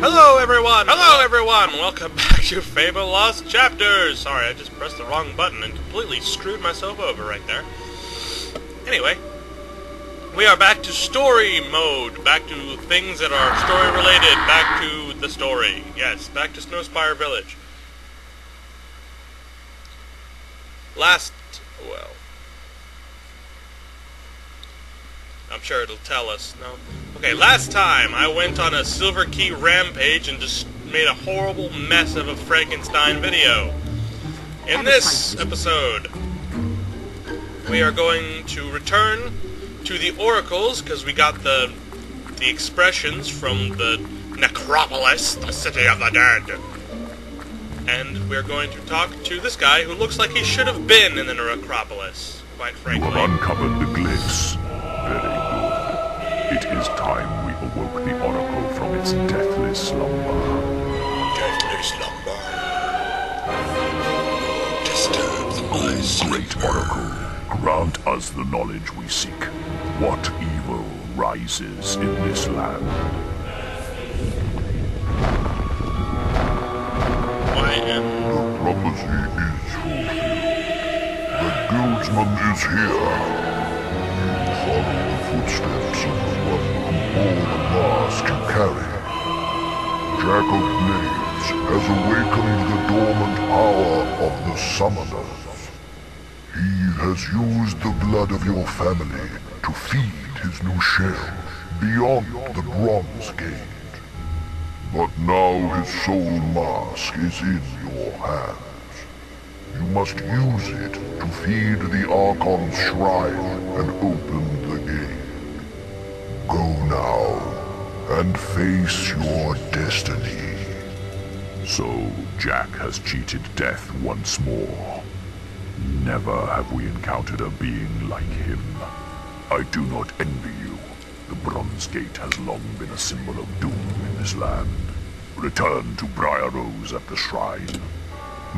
Hello everyone! Hello everyone! Welcome back to Fable Lost Chapters! Sorry, I just pressed the wrong button and completely screwed myself over right there. Anyway, we are back to story mode, back to things that are story related, back to the story. Yes, back to Snowspire Village. Last, well, I'm sure it'll tell us. No. Okay, last time I went on a Silver Key rampage and just made a horrible mess of a Frankenstein video. In this episode, we are going to return to the oracles because we got the the expressions from the necropolis, the city of the dead. And we're going to talk to this guy who looks like he should have been in the necropolis, quite You frankly. have uncovered the glyphs. Very good. It is time we awoke the Oracle from its deathly slumber. Deathly slumber. Disturbs my sleep. Great Oracle, grant us the knowledge we seek. What evil rises in this land? I am The prophecy is fulfilled. The guildsman is here. Follow the footsteps of the one who bore the mask you carry. Jack of Blades has awakened the dormant power of the Summoners. He has used the blood of your family to feed his new shell beyond the Bronze Gate. But now his soul mask is in your hands. You must use it to feed the Archon's shrine and open the gate. Go now and face your destiny. So Jack has cheated death once more. Never have we encountered a being like him. I do not envy you. The Bronze Gate has long been a symbol of doom in this land. Return to Briar Rose at the shrine.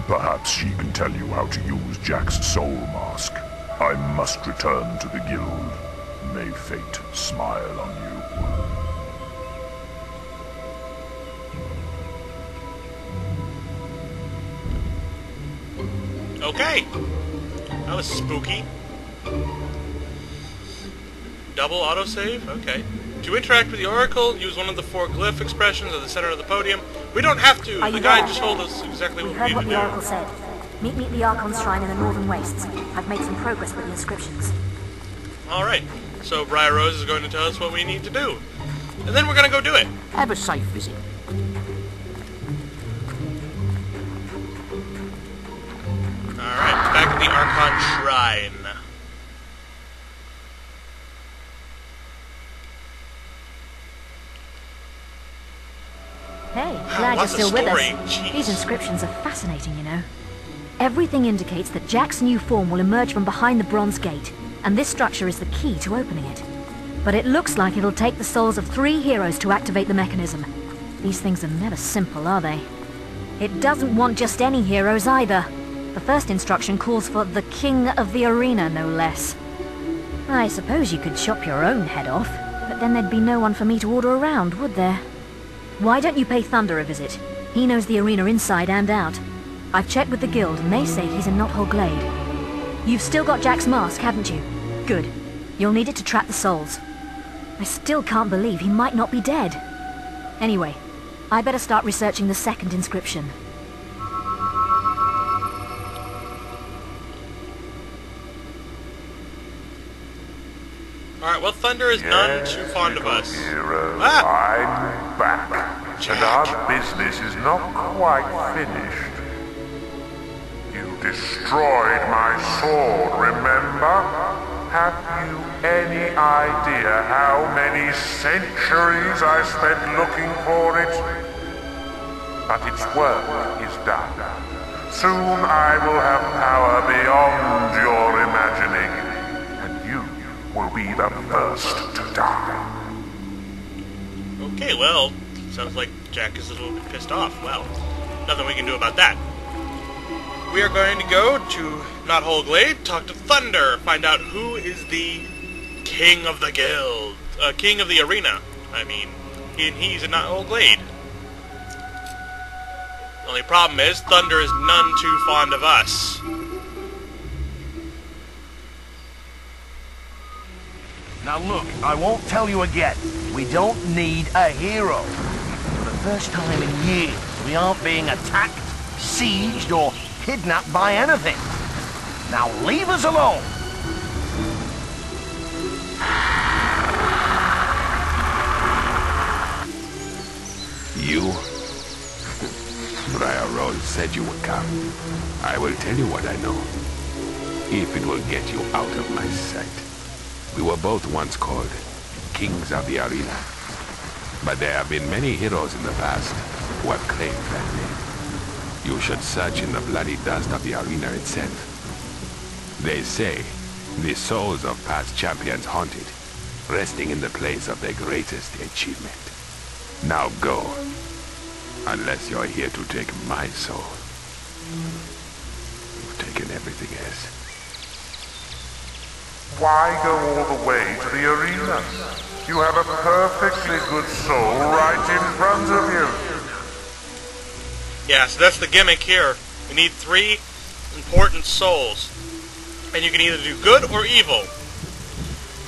Perhaps she can tell you how to use Jack's soul mask. I must return to the guild. May fate smile on you. Okay. That was spooky. Double autosave? Okay. To interact with the Oracle, use one of the four glyph expressions at the center of the podium. We don't have to. Are the guy there? just told us exactly We what we heard need what to the do. Oracle said. Meet me at the Archon's shrine in the Northern Wastes. I've made some progress with the inscriptions. Alright. So Briar Rose is going to tell us what we need to do. And then we're going to go do it. Have a safe visit. Alright. Back at the Archon Shrine. Hey, glad you're still with us. Jeez. These inscriptions are fascinating, you know. Everything indicates that Jack's new form will emerge from behind the Bronze Gate, and this structure is the key to opening it. But it looks like it'll take the souls of three heroes to activate the mechanism. These things are never simple, are they? It doesn't want just any heroes either. The first instruction calls for the King of the Arena, no less. I suppose you could chop your own head off, but then there'd be no one for me to order around, would there? Why don't you pay Thunder a visit? He knows the arena inside and out. I've checked with the guild and they say he's in Knothole Glade. You've still got Jack's mask, haven't you? Good. You'll need it to trap the souls. I still can't believe he might not be dead. Anyway, I better start researching the second inscription. Alright, well, Thunder is none too fond of us. Hero, Ah! I'm back. And our business is not quite finished. You destroyed my sword, remember? Have you any idea how many centuries I spent looking for it? But its work is done. Soon I will have power beyond your imagining, be the first to die. Okay, well, sounds like Jack is a little bit pissed off. Well, nothing we can do about that. We are going to go to Knothole Glade, talk to Thunder, find out who is the king of the guild, uh, king of the arena. I mean, he, and he's in Knothole Glade. Only problem is, Thunder is none too fond of us. Now look, I won't tell you again. We don't need a hero. For the first time in years, we aren't being attacked, sieged, or kidnapped by anything. Now leave us alone. You? Briar Rose said you would come. I will tell you what I know. If it will get you out of my sight. We were both once called Kings of the Arena. But there have been many heroes in the past who have claimed that name. You should search in the bloody dust of the arena itself. They say the souls of past champions haunt it, resting in the place of their greatest achievement. Now go. Unless you're here to take my soul. You've taken everything else. Why go all the way to the arena? You have a perfectly good soul right in front of you. Yeah, so that's the gimmick here. We need three important souls. And you can either do good or evil.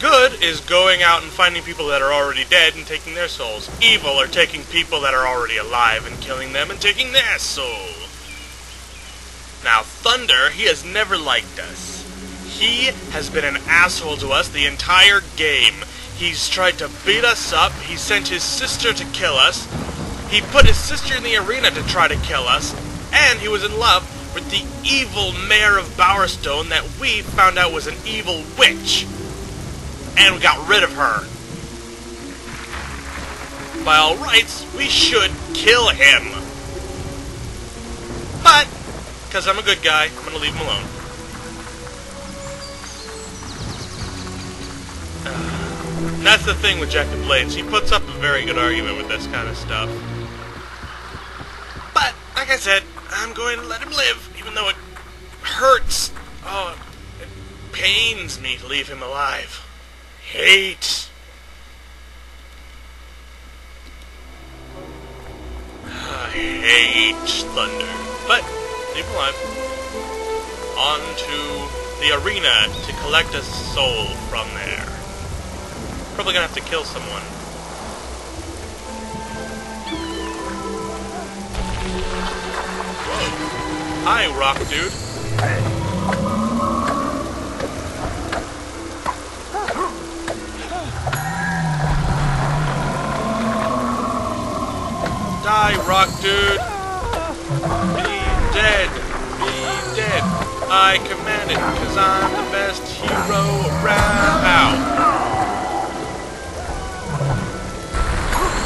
Good is going out and finding people that are already dead and taking their souls. Evil are taking people that are already alive and killing them and taking their soul. Now, Thunder, he has never liked us. He has been an asshole to us the entire game. He's tried to beat us up. He sent his sister to kill us. He put his sister in the arena to try to kill us. And he was in love with the evil mayor of Bowerstone that we found out was an evil witch. And we got rid of her. By all rights, we should kill him. But, because I'm a good guy, I'm going to leave him alone. That's the thing with Jack the Blades. He puts up a very good argument with this kind of stuff. But, like I said, I'm going to let him live, even though it hurts. Oh, it pains me to leave him alive. Hate. I hate Thunder. But, leave him alive. On to the arena to collect a soul from there. Probably gonna have to kill someone. Whoa. Hi, Rock Dude. Die, Rock Dude! Be dead! Be dead! I command it, cause I'm the best hero around. Ow.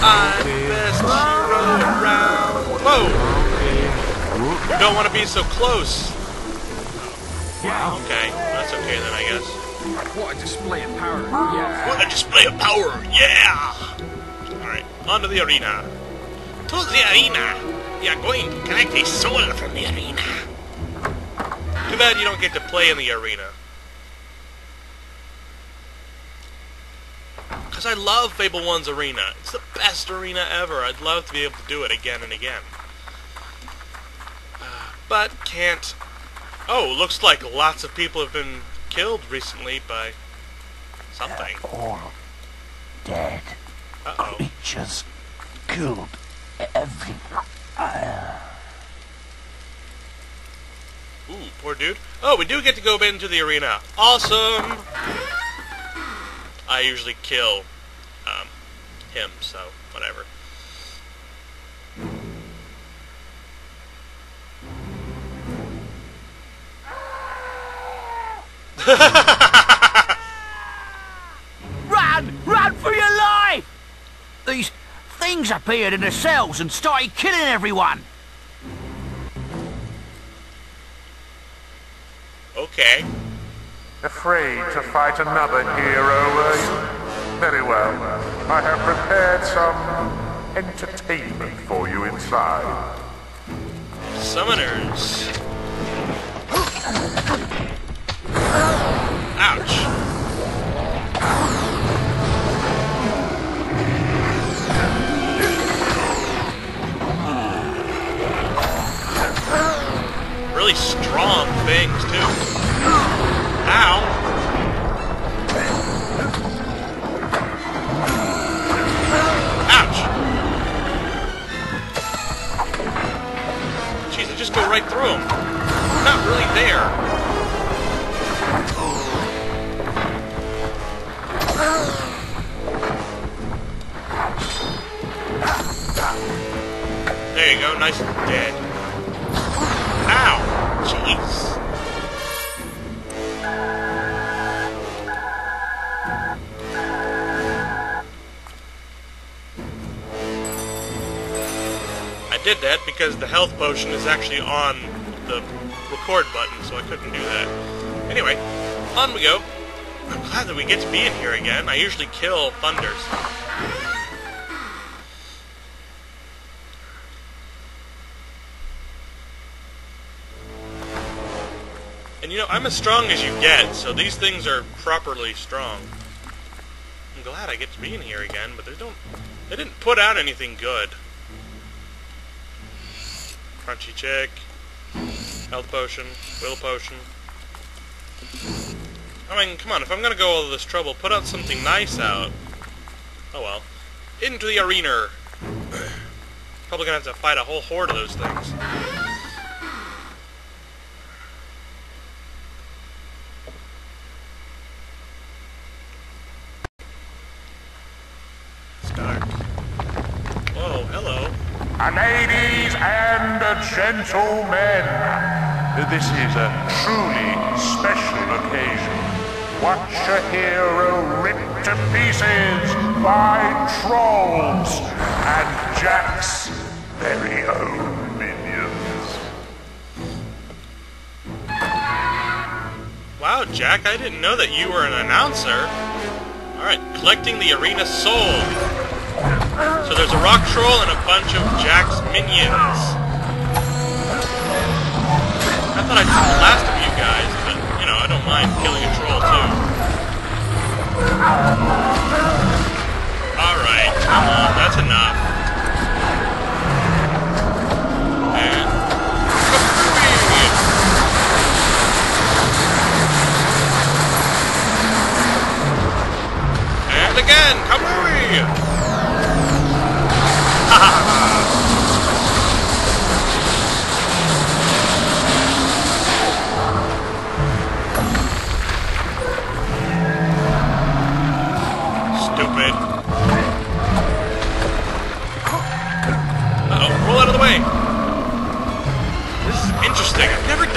I'm best hero around. Whoa! Don't want to be so close. Okay, that's okay then, I guess. What a display of power. Yeah. What a display of power! Yeah! Alright, on to the arena. To the arena! We are going to collect a soul from the arena. Too bad you don't get to play in the arena. Because I love Fable 1's arena. It's the best arena ever. I'd love to be able to do it again and again. Uh, but can't. Oh, looks like lots of people have been killed recently by something. All dead Uh-oh. creatures killed every. Ooh, poor dude. Oh, we do get to go into the arena. Awesome! I usually kill um, him, so whatever. Run! Run for your life! These things appeared in the cells and started killing everyone. Okay. Afraid to fight another hero, were you? Very well. I have prepared some entertainment for you inside. Summoners. Ouch. Did that because the health potion is actually on the record button, so I couldn't do that. Anyway, on we go. I'm glad that we get to be in here again. I usually kill thunders. And you know, I'm as strong as you get, so these things are properly strong. I'm glad I get to be in here again, but they don't they didn't put out anything good. Crunchy chick, health potion, will potion. I mean, come on, if I'm gonna go all this trouble, put out something nice out. Oh well. Into the arena. Probably gonna have to fight a whole horde of those things. Start. Whoa, hello. Ladies and gentlemen, this is a truly special occasion. Watch a hero ripped to pieces by trolls and Jack's very own minions. Wow, Jack, I didn't know that you were an announcer. Alright, collecting the arena soul. So there's a rock troll and a bunch of Jack's minions. Thought I'd kill the last of you guys, but, you know, I don't mind killing a troll, too. Alright, come on, that's enough. And... And again!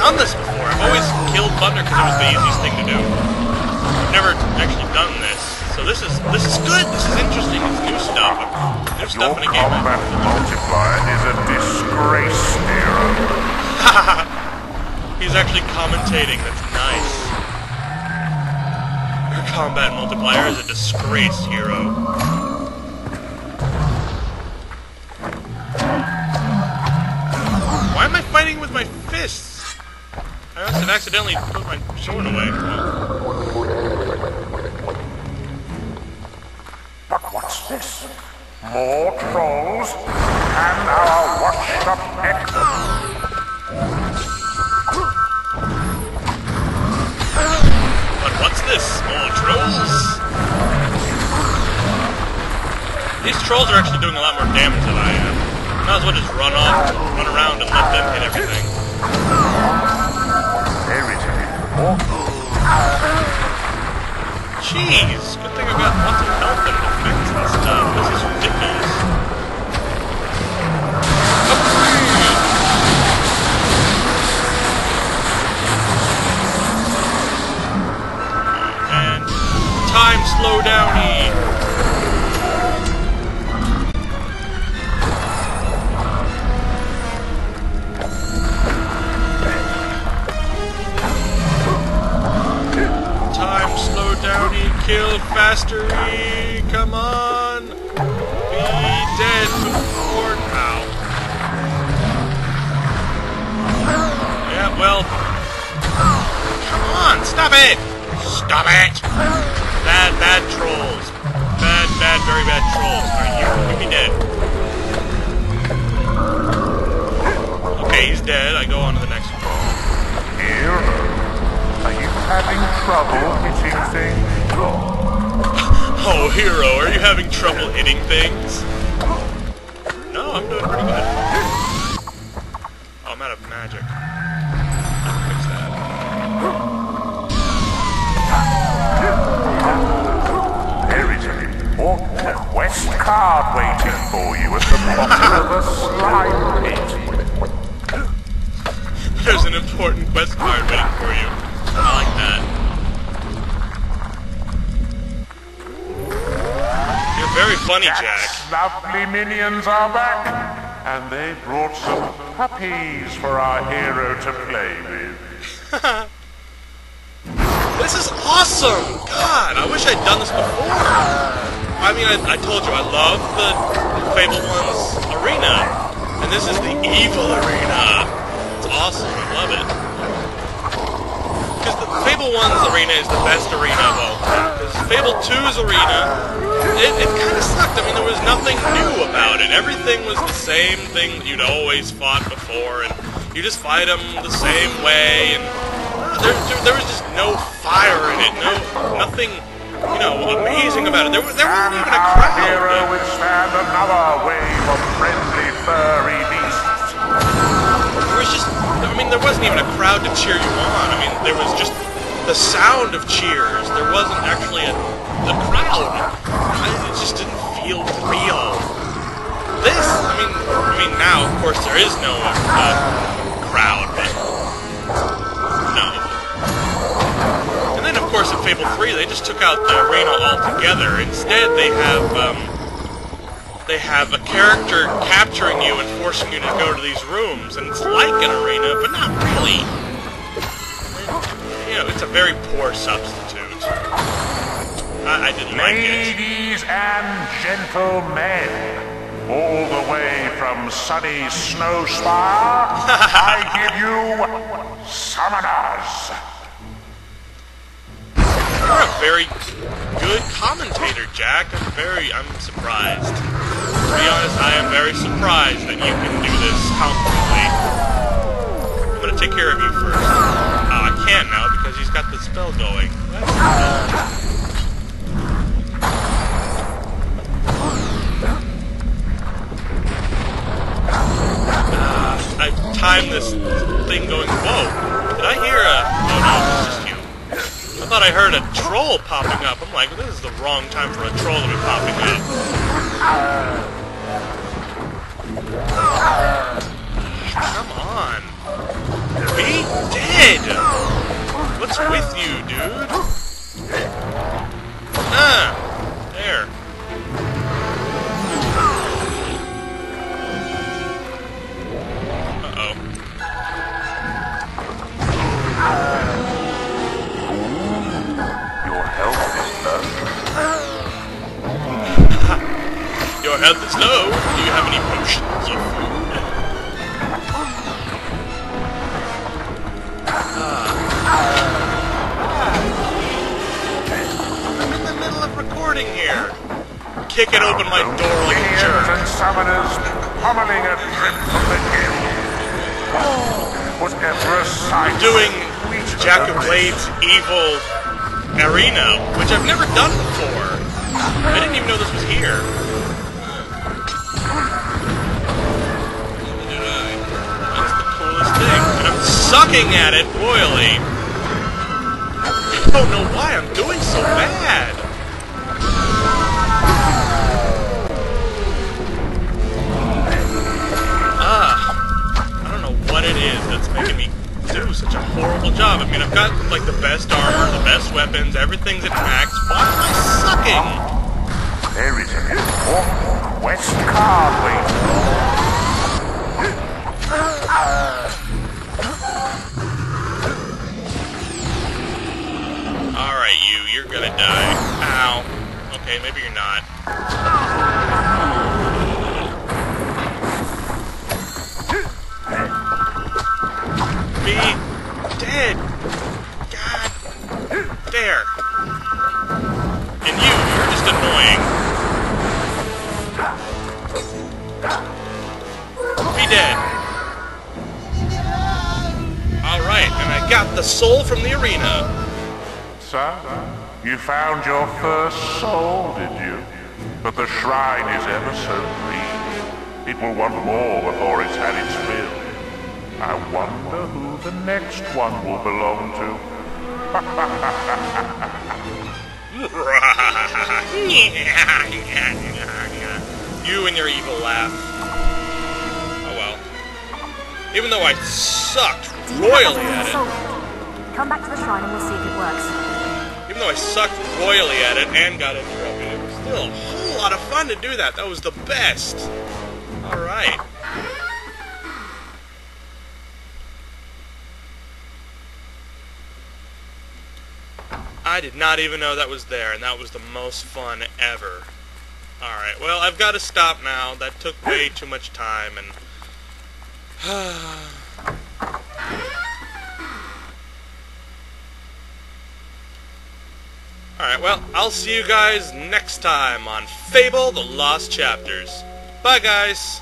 Done this before. I've always killed Thunder because it was the easiest thing to do. I've never actually done this. So this is this is good. This is interesting. It's new stuff. New Your stuff in a game. combat multiplier is a disgrace, hero. He's actually commentating. That's nice. Your combat multiplier is a disgrace, hero. Why am I fighting with my fists? I must have accidentally put my sword away. But what's this? More trolls and our washed-up. But what's this? More trolls? These trolls are actually doing a lot more damage than I am. Might as well just run off, run around and let them hit everything. An Jeez, good thing I've got lots of health and defense and stuff. This is ridiculous. And time slow downy. Time Kill Fastery! Come on! Be dead before now. Yeah, well... Come on! Stop it! Stop it! Bad, bad trolls. Bad, bad, very bad trolls. Are you? You'll be dead. Okay, he's dead. I go on to the next one. Here, are you having trouble hitting things? Oh, hero, are you having trouble hitting things? No, I'm doing pretty good. Oh, I'm out of magic. There is an important quest card waiting for you at the bottom of a slime pit. There's an important quest card waiting for you. I like that. You're very funny, Jack. Lovely minions are back, and they brought some puppies for our hero to play with. This is awesome! God, I wish I'd done this before. I mean, I, I told you, I love the Fable One's arena. And this is the evil arena. It's awesome. I love it. Because the Fable 1's arena is the best arena of all time. Because Fable 2's arena, it, it kind of sucked. I mean, there was nothing new about it. Everything was the same thing that you'd always fought before, and you just fight them the same way, and there, there, there was just no fire in it. No, nothing, you know, amazing about it. There, wa- there wasn't even a crowd. will stand another wave of friendly furry mean, there wasn't even a crowd to cheer you on. I mean, there was just the sound of cheers. There wasn't actually a, a crowd. It just didn't feel real. This, I mean, I mean, now of course there is no uh, crowd, but no. And then of course in Fable 3 they just took out the arena altogether. Instead they have um, they have a character capturing you and forcing you to go to these rooms, and it's like an arena, but not really. You know, it's a very poor substitute. I, I didn't like it. Ladies and gentlemen, all the way from sunny Snowspire, I give you Summoners. You're a very good commentator, Jack. I'm very, I'm surprised. To be honest, I am very surprised that you can do this competently. I'm gonna take care of you first. Oh, I can't now because he's got the spell going. Uh, That's I timed this thing going. Whoa! Did I hear a? Oh no, it's just you. I thought I heard a troll popping up. I'm like, this is the wrong time for a troll to be popping up. Be dead! What's with you, dude? Ah! There. Uh-oh. Your health is low. Your health is low. Do you have any potions Kicking open my door like a jerk. and Summoners pummeling a drip from the hill. Whatever sight. Doing Jack of Blades Evil Arena, which I've never done before. I didn't even know this was here. That's the coolest thing. And I'm sucking at it royally. I don't know why I'm doing so bad. Such a horrible job. I mean, I've got like the best armor, the best weapons, everything's max. Why am I sucking? There is an important quest card waiting. Alright, you, you're gonna die. Ow. Okay, maybe you're not. Be dead! God! There! And you, you're just annoying. Be dead! Alright, and I got the soul from the arena. So, you found your first soul, did you? But the shrine is ever so green. It will want more before it's had its fill. I wonder who the next one will belong to. you and your evil laugh. Oh well. Even though I sucked Do you have royally at it. soul? Come back to the shrine and we'll see if it works. Even though I sucked royally at it and got interrupted, it was still a whole lot of fun to do that. That was the best. Alright. I did not even know that was there, and that was the most fun ever. Alright, well, I've got to stop now. That took way too much time, and... Alright, well, I'll see you guys next time on Fable The Lost Chapters. Bye, guys!